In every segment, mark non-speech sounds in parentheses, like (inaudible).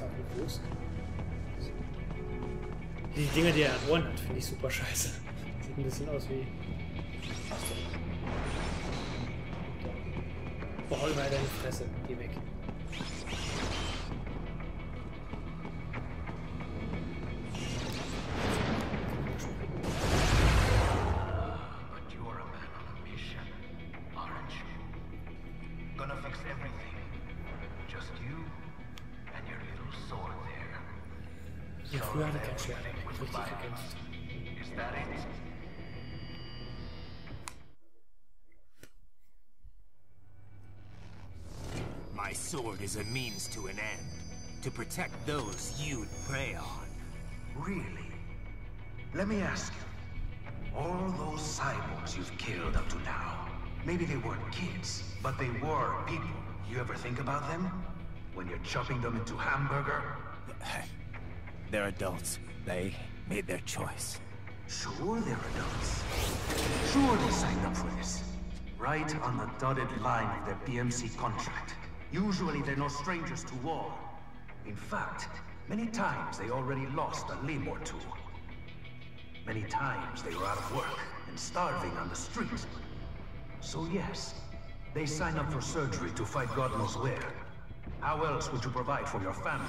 Groß. Die Dinger, die er Ohren hat, finde ich super scheiße. Sieht ein bisschen aus wie. Boah, überall deine Fresse. Geh weg. Sword is a means to an end. To protect those you'd prey on. Really? Let me ask you. All those cyborgs you've killed up to now, maybe they weren't kids, but they were people. You ever think about them? When you're chopping them into hamburger? (sighs) They're adults. They made their choice. Sure they're adults. Sure they signed up for this. Right on the dotted line of their PMC contract. Usually they're no strangers to war. In fact, many times they already lost a limb or two. Many times they were out of work and starving on the street. So yes, they sign up for surgery to fight God knows where. How else would you provide for your family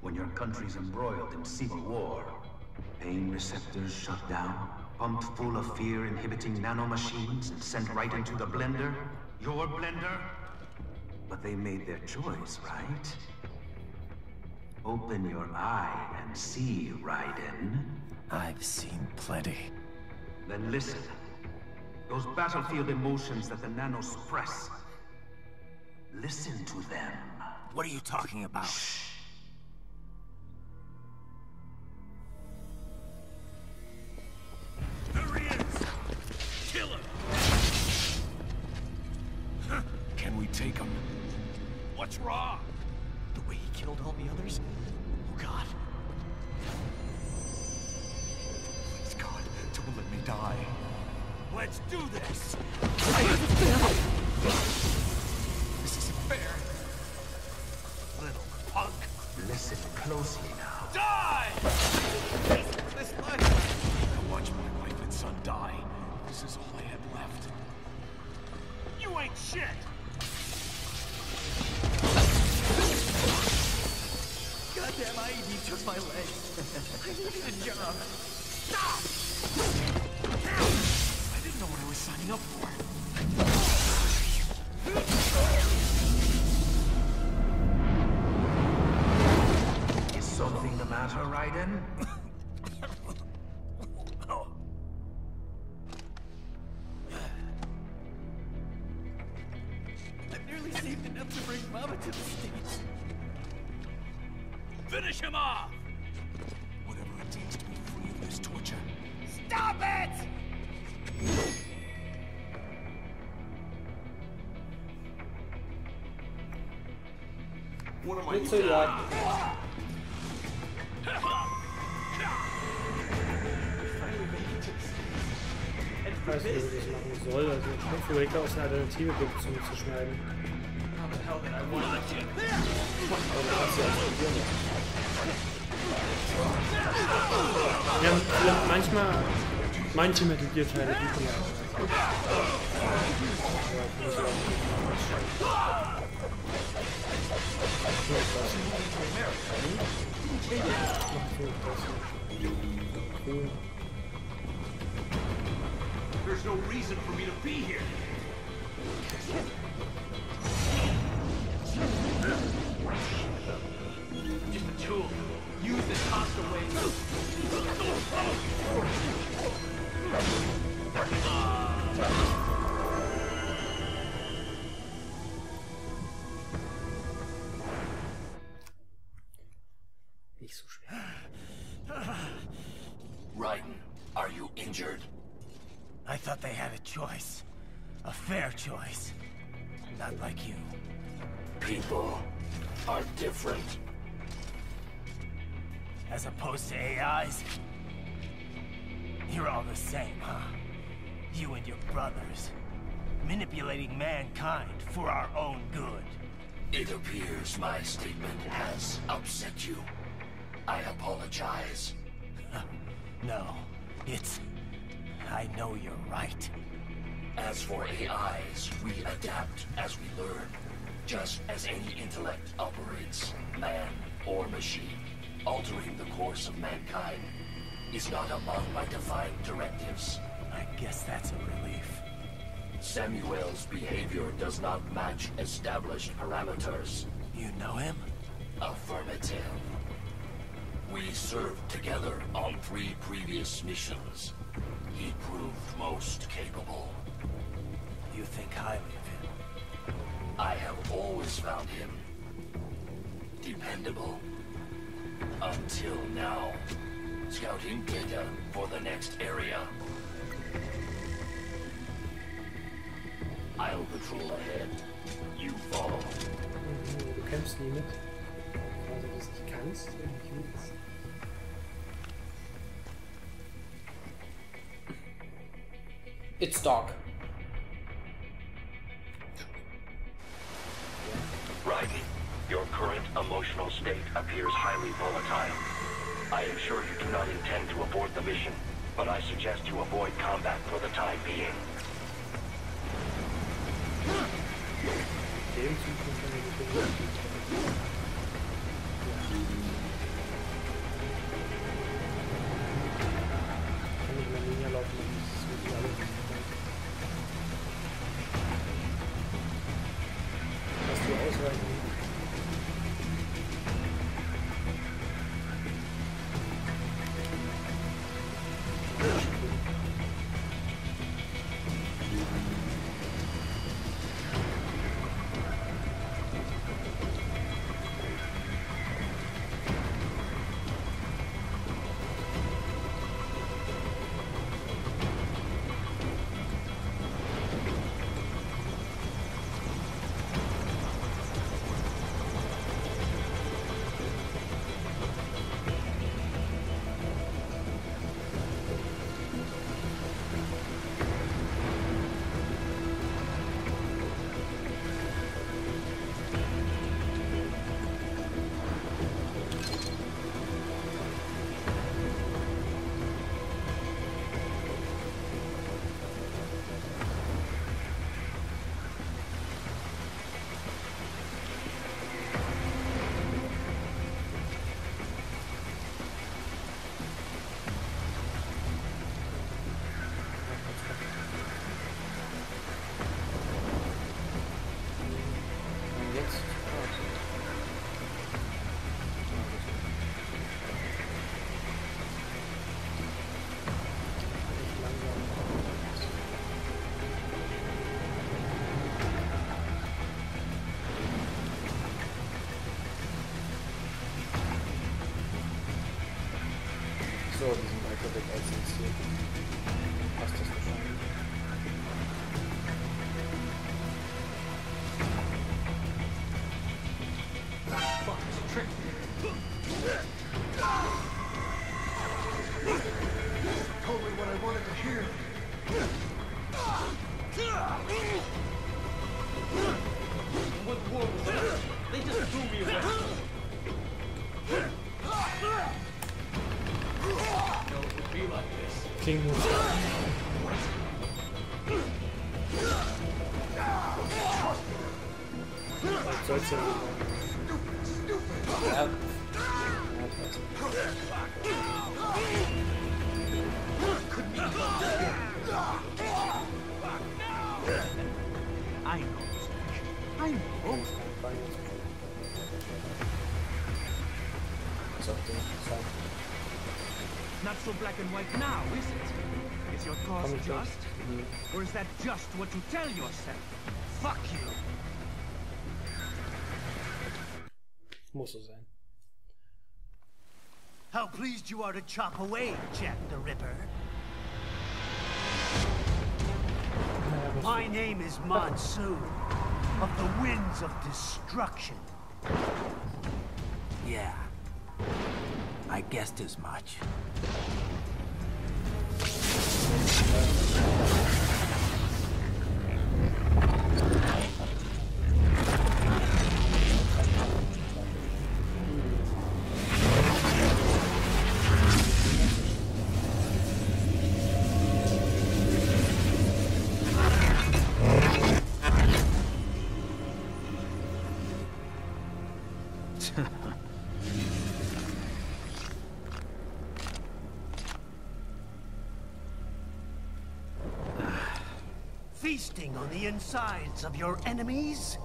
when your country's embroiled in civil war? Pain receptors shut down, pumped full of fear-inhibiting nanomachines and sent right into the blender? Your blender? But they made their choice, right? Open your eye and see, Raiden. I've seen plenty. Then listen. Those battlefield emotions that the nanos suppress. Listen to them. What are you talking about? There Listen closely now. Die! This life. I watched my wife and son die. This is all I had left. You ain't shit! Goddamn IED took my leg. (laughs) I needed a job. Stop! I didn't know what I was signing up for. Matter, Raiden? I've nearly saved enough to bring Mama to the States. Finish him off! Whatever it takes to be free of this torture. Stop it! What am Nicht so ja. Ich weiß nicht, wie das machen soll. Also ich habe überlegt, ob es eine Alternative zum zu schneiden. Ja, manchmal manche Metal Gear Teile bieten ja. Aber There's no reason for me to be here! Just a tool. Use this hostile way. Nicht thought they had a choice. A fair choice. Not like you. People are different. As opposed to AIs? You're all the same, huh? You and your brothers. Manipulating mankind for our own good. It appears my statement has upset you. I apologize. (laughs) No, it's... I know you're right. As for AIs, we adapt as we learn. Just as any intellect operates, man or machine, altering the course of mankind is not among my divine directives. I guess that's a relief. Samuel's behavior does not match established parameters. You know him? Affirmative. We served together on three previous missions. He proved most capable. You think highly of him? I have always found him dependable. Until now. Scouting data for the next area. I'll patrol ahead. You follow. Du kämpfst nie mit. Also nicht kannst, willst. It's dark. Raiden, your current emotional state appears highly volatile. I am sure you do not intend to abort the mission, but I suggest you avoid combat for the time being. Dem So, die sind weiter weg this. Klingt nur so. Was soll's denn? I know, Snatch. I know. so, so. Not so black and white now, is it? Is your cause Komm ich durch. just? Or is that just what you tell yourself? Fuck you! Muss so sein. How pleased you are to chop away, Jack the Ripper. My name is Monsoon, of the Winds of Destruction. Yeah, I guessed as much. Feasting on the insides of your enemies?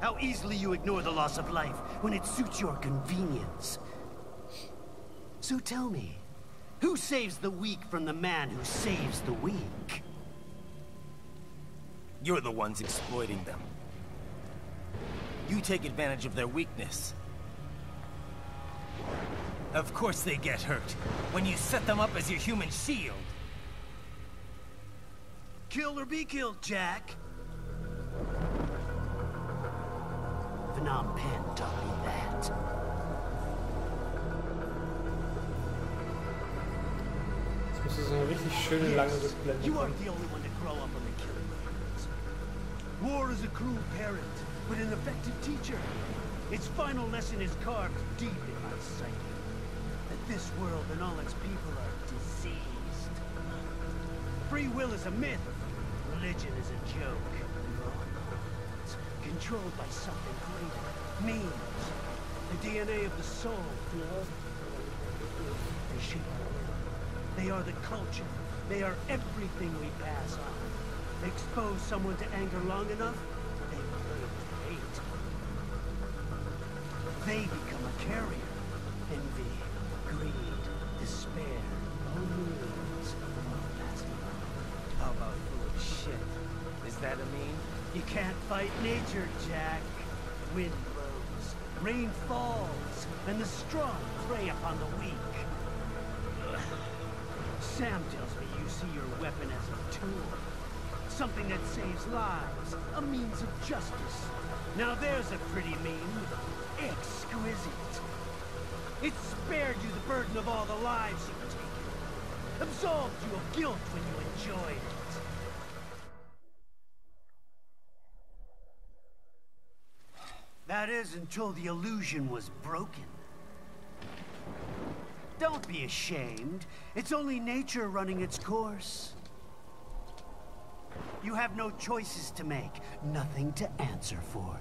How easily you ignore the loss of life when it suits your convenience. So tell me, who saves the weak from the man who saves the weak? You're the ones exploiting them. You take advantage of their weakness. Of course they get hurt, when you set them up as your human shield. Kill or be killed, Jack. Phnom Penh taught me that. Jetzt müsste so eine richtig schöne lange Rückblende You aren't the only one to grow up on the killing fields. War is a cruel parent, but an effective teacher. Its final lesson is carved deep in my psyche. That this world and all its people are diseased. Free will is a myth. Religion is a joke. We're controlled by something greater. Memes. The DNA of the soul. They shape. They are the culture. They are everything we pass on. Expose someone to anger long enough, they learn to hate. They become a carrier. Envy, greed, despair, Meme? You can't fight nature, Jack. Wind blows, rain falls, and the strong prey upon the weak. Sam tells me you see your weapon as a tool. Something that saves lives, a means of justice. Now there's a pretty meme. Exquisite. It spared you the burden of all the lives you've taken. Absolved you of guilt when you enjoyed it. Is until the illusion was broken. Don't be ashamed. It's only nature running its course. You have no choices to make, nothing to answer for.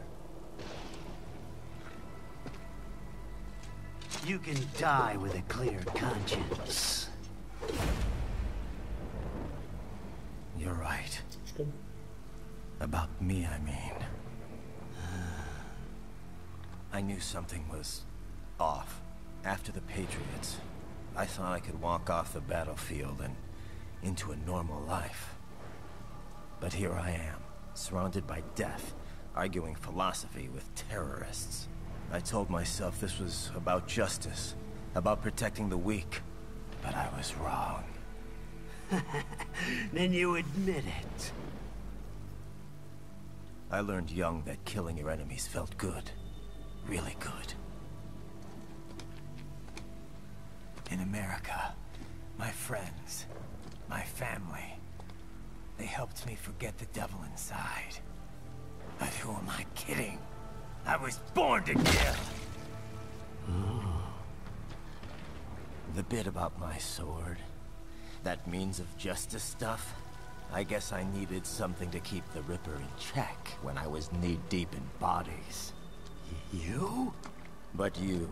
You can die with a clear conscience. You're right. About me, I mean. I knew something was off. After the Patriots, I thought I could walk off the battlefield and into a normal life. But here I am, surrounded by death, arguing philosophy with terrorists. I told myself this was about justice, about protecting the weak. But I was wrong. (laughs) Then you admit it. I learned young that killing your enemies felt good. Really good. In America, my friends, my family, they helped me forget the devil inside. But who am I kidding? I was born to kill! The bit about my sword, that means of justice stuff, I guess I needed something to keep the Ripper in check when I was knee-deep in bodies. You? But you,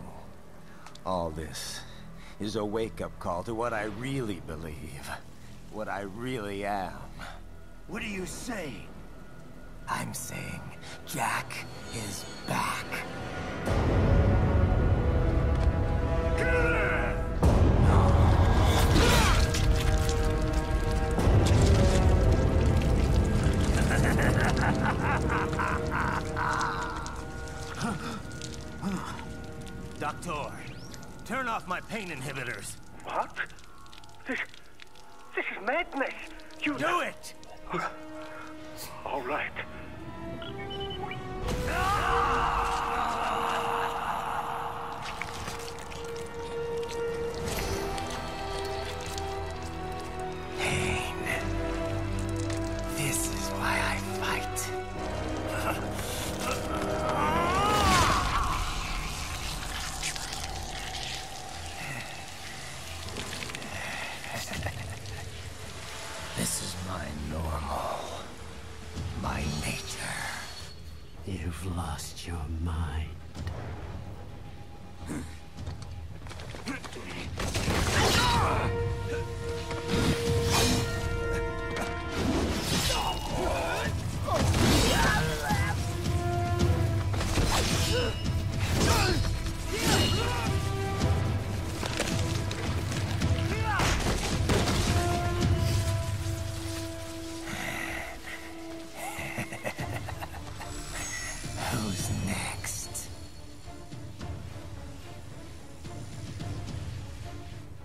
all this, is a wake-up call to what I really believe. What I really am. What are you saying? I'm saying Jack is back. Doctor, turn off my pain inhibitors. What? This, this is madness. You Do it! All right. Pain. This is my normal. My nature. You've lost your mind. Next?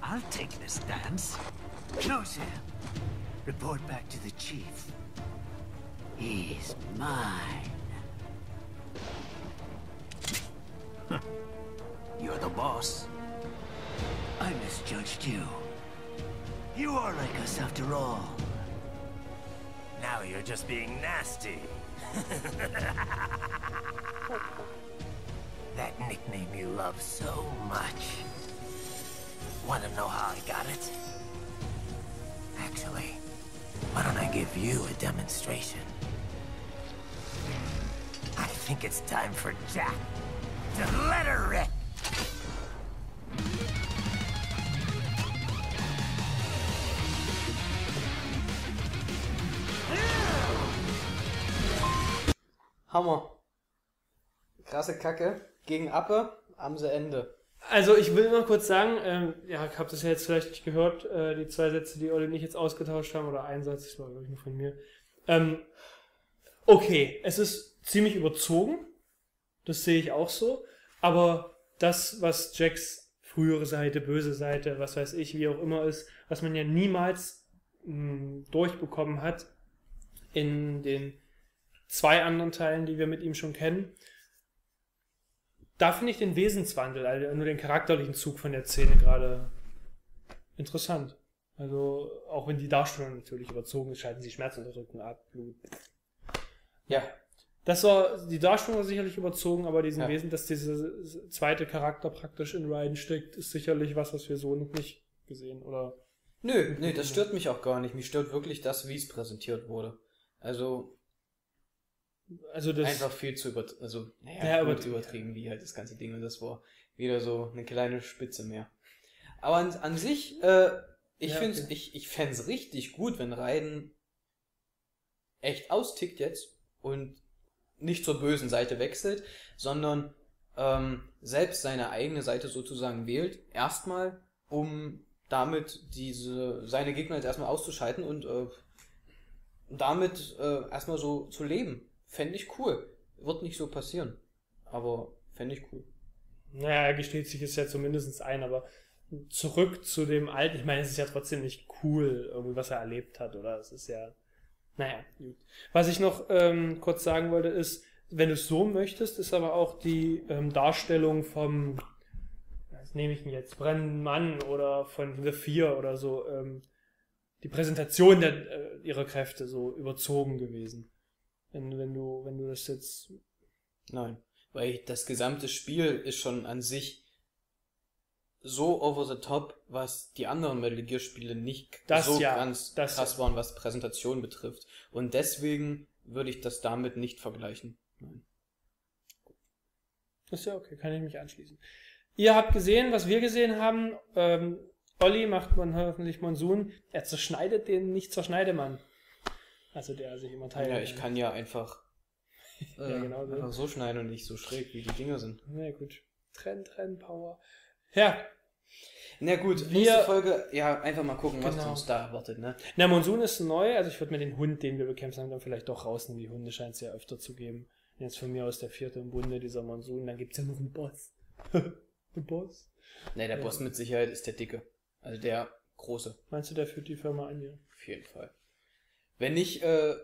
I'll take this dance. No, him. Report back to the chief. He's mine. (laughs) You're the boss. I misjudged you. You are like us after all. Now you're just being nasty. (laughs) nickname you love so much. Want to know how I got it? Actually, why don't I give you a demonstration? I think it's time for Jack to let her rip. Hammer. Krasse Kacke. Gegen Appe, am Ende. Also ich will noch kurz sagen, ähm, ja, ich habe das ja jetzt vielleicht nicht gehört, äh, die zwei Sätze, die Olli und ich jetzt ausgetauscht haben, oder ein Satz, das war glaube ich nur von mir. Ähm, okay, es ist ziemlich überzogen, das sehe ich auch so, aber das, was Jacks frühere Seite, böse Seite, was weiß ich, wie auch immer ist, was man ja niemals mh, durchbekommen hat in den zwei anderen Teilen, die wir mit ihm schon kennen, da finde ich den Wesenswandel, also nur den charakterlichen Zug von der Szene gerade interessant. Also, auch wenn die Darstellung natürlich überzogen ist, schalten sie Schmerzunterdrückung ab, Blut. Ja. Das war, die Darstellung war sicherlich überzogen, aber diesen Ja. Wesen, dass dieser zweite Charakter praktisch in Ryan steckt, ist sicherlich was, was wir so noch nicht gesehen oder. Nö, nö, das stört mich auch gar nicht. Mich stört wirklich das, wie es präsentiert wurde. Also, Also das. einfach viel zu über, also, naja, Ja, gut übertrieben. übertrieben, wie halt das ganze Ding. Und das war wieder so eine kleine Spitze mehr. Aber an, an sich, äh, ich Ja, find's, okay. ich, ich fänd's richtig gut, wenn Raiden echt austickt jetzt und nicht zur bösen Seite wechselt, sondern ähm, selbst seine eigene Seite sozusagen wählt, erstmal, um damit diese seine Gegner jetzt erstmal auszuschalten und äh, damit äh, erstmal so zu leben. Fände ich cool. Wird nicht so passieren. Aber fände ich cool. Naja, er gesteht sich es ja zumindest ein, aber zurück zu dem Alten, ich meine, es ist ja trotzdem nicht cool, irgendwie, was er erlebt hat, oder? Es ist ja, naja, gut. Was ich noch ähm, kurz sagen wollte, ist, wenn du es so möchtest, ist aber auch die ähm, Darstellung vom, was nehme ich denn jetzt, Brennenden Mann oder von The Fear oder so, ähm, die Präsentation der, äh, ihrer Kräfte so überzogen gewesen. Wenn, wenn du, wenn du das jetzt Nein. Weil das gesamte Spiel ist schon an sich so over the top, was die anderen Metal Gear Spiele nicht Das so ja, ganz das krass waren, was Präsentation betrifft. Und deswegen würde ich das damit nicht vergleichen. Nein. Ist ja okay, kann ich mich anschließen. Ihr habt gesehen, was wir gesehen haben. Ähm, Olli macht man hoffentlich Monsun. Er zerschneidet den nicht zerschneidemann. Also der sich immer teilt. Ja, ich kann ja einfach, äh, (laughs) Ja, genau so. einfach so schneiden und nicht so schräg, wie die Dinger sind. Na gut. Trenn, Trenn, Power. Ja, Na gut, Wir- nächste Folge, ja, einfach mal gucken, was Genau. uns da erwartet, ne? na Monsun ist neu. Also ich würde mir den Hund, den wir bekämpft haben, dann vielleicht doch rausnehmen. Die Hunde scheint es ja öfter zu geben. Jetzt von mir aus der vierte im Bunde, dieser Monsun. Dann gibt's ja noch einen Boss. (laughs) einen Boss. Ne, der Ja. Boss mit Sicherheit ist der Dicke. Also der Große. Meinst du, der führt die Firma an, ja? Auf jeden Fall. Wenn nicht, äh,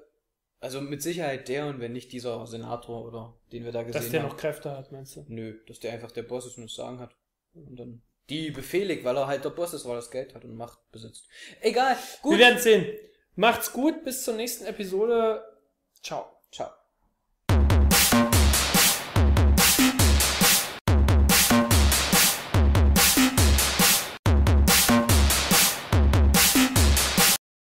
also mit Sicherheit der und wenn nicht dieser Senator oder den wir da gesehen Dass der haben. noch Kräfte hat, meinst du? Nö, dass der einfach der Boss ist und das Sagen hat. Und dann die befehligt, weil er halt der Boss ist, weil er das Geld hat und Macht besitzt. Egal, gut. Wir werden sehen. Macht's gut, bis zur nächsten Episode. Ciao. Ciao.